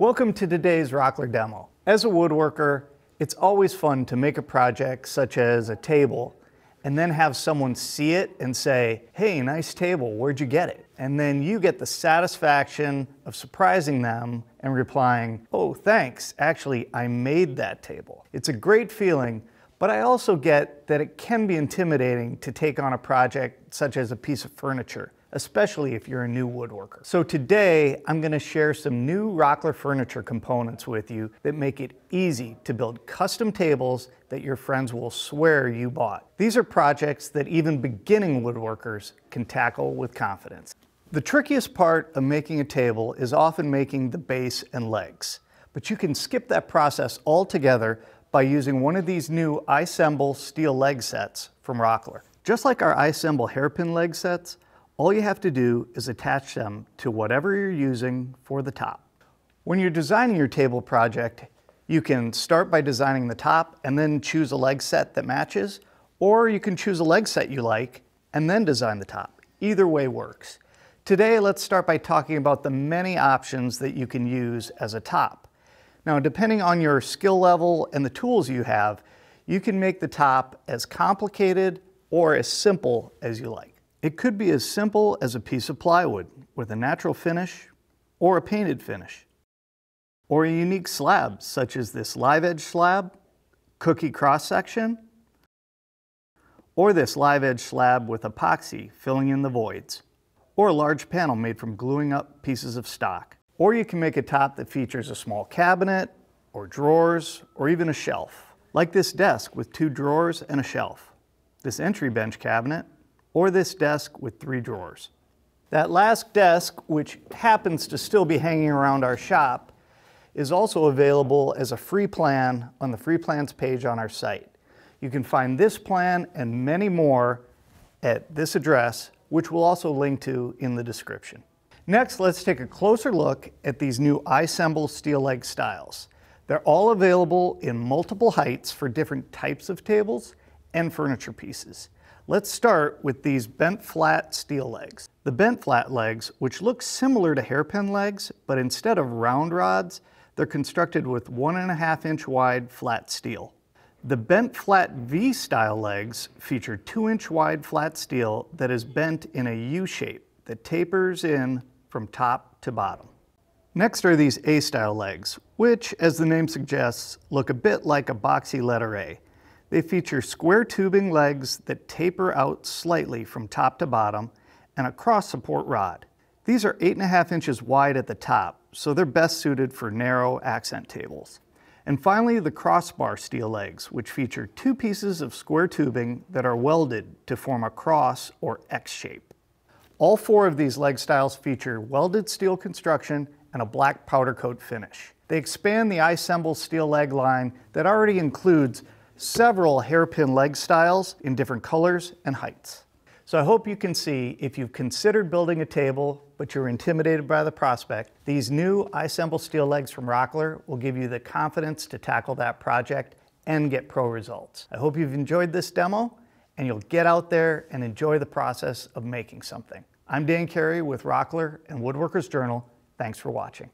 Welcome to today's Rockler demo. As a woodworker, it's always fun to make a project such as a table and then have someone see it and say, hey, nice table, where'd you get it? And then you get the satisfaction of surprising them and replying, oh, thanks, actually, I made that table. It's a great feeling, but I also get that it can be intimidating to take on a project such as a piece of furniture especially if you're a new woodworker. So today, I'm gonna share some new Rockler furniture components with you that make it easy to build custom tables that your friends will swear you bought. These are projects that even beginning woodworkers can tackle with confidence. The trickiest part of making a table is often making the base and legs, but you can skip that process altogether by using one of these new iSemble steel leg sets from Rockler. Just like our iSemble hairpin leg sets, all you have to do is attach them to whatever you're using for the top. When you're designing your table project, you can start by designing the top and then choose a leg set that matches, or you can choose a leg set you like and then design the top. Either way works. Today, let's start by talking about the many options that you can use as a top. Now, depending on your skill level and the tools you have, you can make the top as complicated or as simple as you like. It could be as simple as a piece of plywood with a natural finish or a painted finish, or a unique slab such as this live edge slab, cookie cross section, or this live edge slab with epoxy filling in the voids, or a large panel made from gluing up pieces of stock. Or you can make a top that features a small cabinet, or drawers, or even a shelf, like this desk with two drawers and a shelf. This entry bench cabinet or this desk with three drawers. That last desk, which happens to still be hanging around our shop, is also available as a free plan on the free plans page on our site. You can find this plan and many more at this address, which we'll also link to in the description. Next, let's take a closer look at these new iSemble steel leg styles. They're all available in multiple heights for different types of tables and furniture pieces. Let's start with these bent flat steel legs. The bent flat legs, which look similar to hairpin legs, but instead of round rods, they're constructed with one and a half inch wide flat steel. The bent flat V-style legs feature two inch wide flat steel that is bent in a U shape that tapers in from top to bottom. Next are these A-style legs, which, as the name suggests, look a bit like a boxy letter A. They feature square tubing legs that taper out slightly from top to bottom and a cross support rod. These are 8.5 inches wide at the top, so they're best suited for narrow accent tables. And finally, the crossbar steel legs, which feature two pieces of square tubing that are welded to form a cross or X shape. All four of these leg styles feature welded steel construction and a black powder coat finish. They expand the iSemble steel leg line that already includes several hairpin leg styles in different colors and heights. So I hope you can see if you've considered building a table, but you're intimidated by the prospect, these new iSemble steel legs from Rockler will give you the confidence to tackle that project and get pro results. I hope you've enjoyed this demo and you'll get out there and enjoy the process of making something. I'm Dan Carey with Rockler and Woodworkers Journal. Thanks for watching.